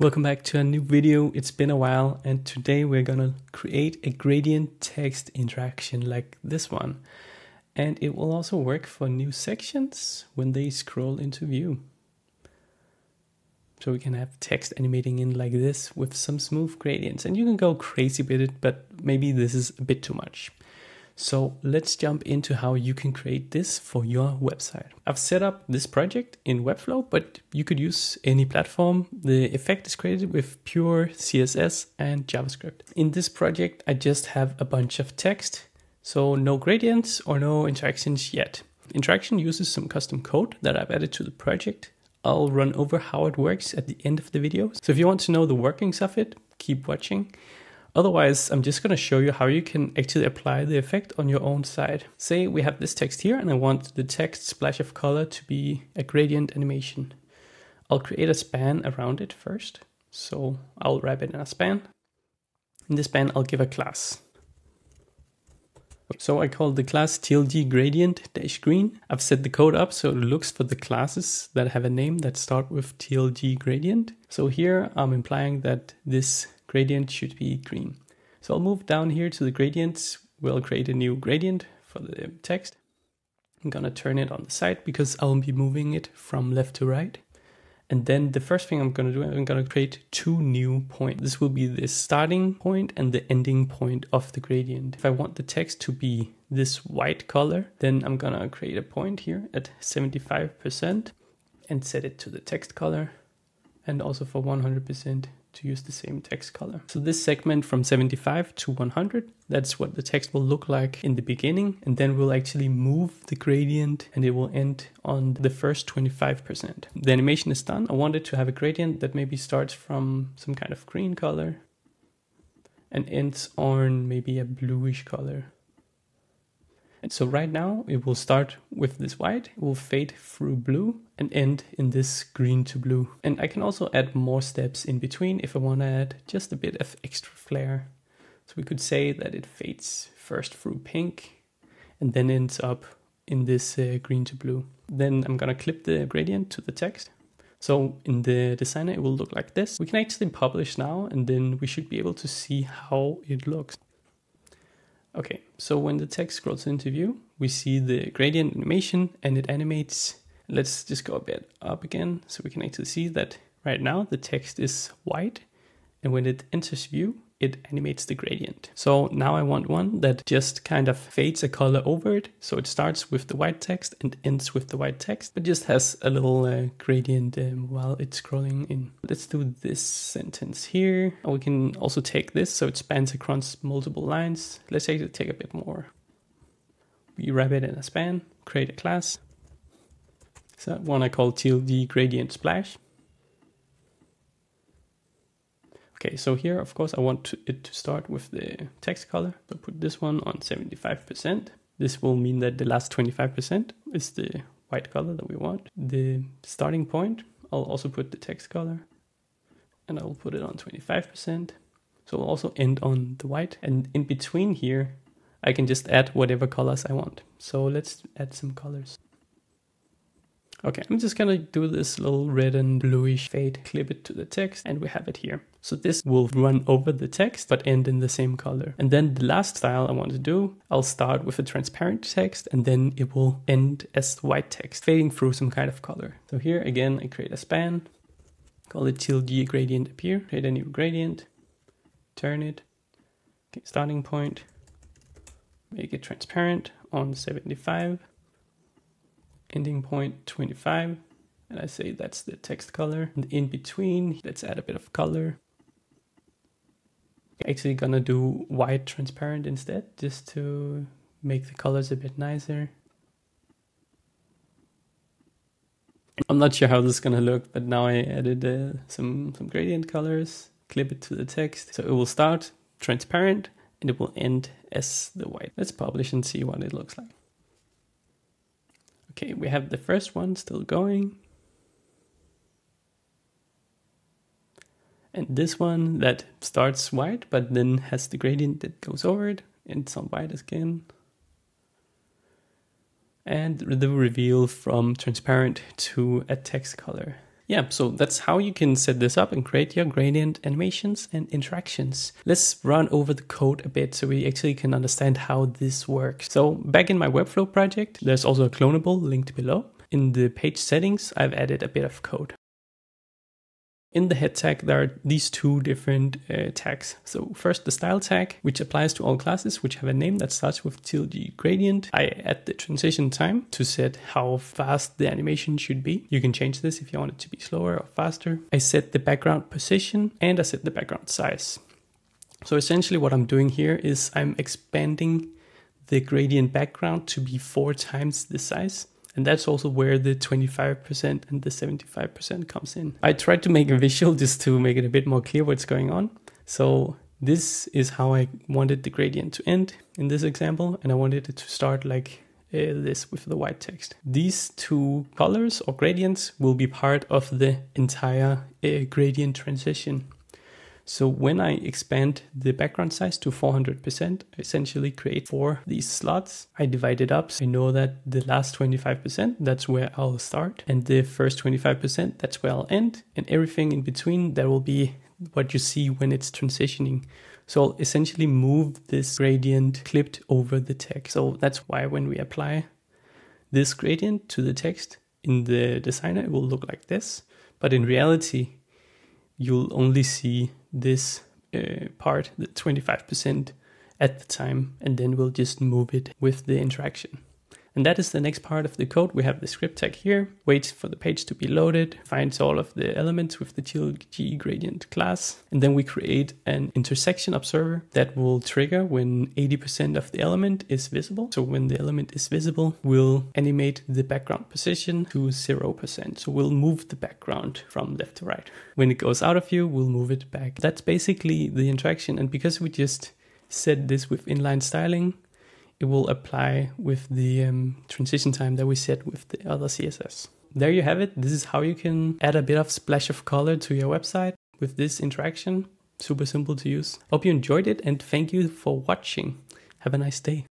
Welcome back to a new video. It's been a while and today we're gonna create a gradient text interaction like this one. And it will also work for new sections when they scroll into view. So we can have text animating in like this with some smooth gradients and you can go crazy with it, but maybe this is a bit too much. So let's jump into how you can create this for your website. I've set up this project in Webflow, but you could use any platform. The effect is created with pure CSS and JavaScript. In this project, I just have a bunch of text, so no gradients or no interactions yet. Interaction uses some custom code that I've added to the project. I'll run over how it works at the end of the video. So if you want to know the workings of it, keep watching. Otherwise, I'm just going to show you how you can actually apply the effect on your own site. Say we have this text here and I want the text splash of color to be a gradient animation. I'll create a span around it first. So I'll wrap it in a span. In this span, I'll give a class. So I call the class TLG gradient dash green. I've set the code up so it looks for the classes that have a name that start with TLG gradient. So here I'm implying that this gradient should be green. So I'll move down here to the gradients. We'll create a new gradient for the text. I'm gonna turn it on the side because I'll be moving it from left to right. And then the first thing I'm gonna do, I'm gonna create two new points. This will be the starting point and the ending point of the gradient. If I want the text to be this white color, then I'm gonna create a point here at 75% and set it to the text color and also for 100% to use the same text color. So this segment from 75 to 100, that's what the text will look like in the beginning. And then we'll actually move the gradient and it will end on the first 25%. The animation is done. I wanted to have a gradient that maybe starts from some kind of green color and ends on maybe a bluish color. And so right now it will start with this white, it will fade through blue and end in this green to blue. And I can also add more steps in between if I want to add just a bit of extra flair. So we could say that it fades first through pink and then ends up in this uh, green to blue. Then I'm gonna clip the gradient to the text. So in the designer, it will look like this. We can actually publish now and then we should be able to see how it looks. Okay, so when the text scrolls into view, we see the gradient animation and it animates. Let's just go a bit up again so we can actually see that right now the text is white and when it enters view, it animates the gradient. So now I want one that just kind of fades a color over it. So it starts with the white text and ends with the white text, but just has a little uh, gradient um, while it's scrolling in. Let's do this sentence here. We can also take this so it spans across multiple lines. Let's actually take a bit more. We wrap it in a span, create a class. So one I call TLG gradient splash. Okay, so here, of course, I want to, it to start with the text color. So put this one on 75%. This will mean that the last 25% is the white color that we want. The starting point, I'll also put the text color and I'll put it on 25%. So it'll also end on the white. And in between here, I can just add whatever colors I want. So let's add some colors. Okay, I'm just gonna do this little red and bluish fade, clip it to the text, and we have it here. So this will run over the text, but end in the same color. And then the last style I want to do, I'll start with a transparent text, and then it will end as white text, fading through some kind of color. So here again, I create a span, call it TLG gradient appear, create a new gradient, turn it, okay, starting point, make it transparent on 75 ending point 25 and I say that's the text color and in between let's add a bit of color actually gonna do white transparent instead just to make the colors a bit nicer. I'm not sure how this is gonna look but now I added uh, some some gradient colors clip it to the text. So it will start transparent and it will end as the white. Let's publish and see what it looks like. Okay, we have the first one still going. And this one that starts white, but then has the gradient that goes over it, and some white again. And the reveal from transparent to a text color. Yeah, so that's how you can set this up and create your gradient animations and interactions. Let's run over the code a bit so we actually can understand how this works. So back in my Webflow project, there's also a clonable linked below. In the page settings, I've added a bit of code. In the head tag, there are these two different uh, tags. So first the style tag, which applies to all classes which have a name that starts with TLG gradient. I add the transition time to set how fast the animation should be. You can change this if you want it to be slower or faster. I set the background position and I set the background size. So essentially what I'm doing here is I'm expanding the gradient background to be four times the size. And that's also where the 25% and the 75% comes in. I tried to make a visual just to make it a bit more clear what's going on. So this is how I wanted the gradient to end in this example. And I wanted it to start like uh, this with the white text. These two colors or gradients will be part of the entire uh, gradient transition. So when I expand the background size to 400%, I essentially create four these slots. I divide it up. So I know that the last 25%, that's where I'll start. And the first 25%, that's where I'll end. And everything in between, that will be what you see when it's transitioning. So I'll essentially move this gradient clipped over the text. So that's why when we apply this gradient to the text in the designer, it will look like this. But in reality, you'll only see this uh, part, the 25% at the time, and then we'll just move it with the interaction. And that is the next part of the code. We have the script tag here, waits for the page to be loaded, finds all of the elements with the TLG gradient class, and then we create an intersection observer that will trigger when 80% of the element is visible. So when the element is visible, we'll animate the background position to 0%. So we'll move the background from left to right. When it goes out of view, we'll move it back. That's basically the interaction. And because we just set this with inline styling, it will apply with the um, transition time that we set with the other CSS. There you have it. This is how you can add a bit of splash of color to your website with this interaction. Super simple to use. Hope you enjoyed it and thank you for watching. Have a nice day.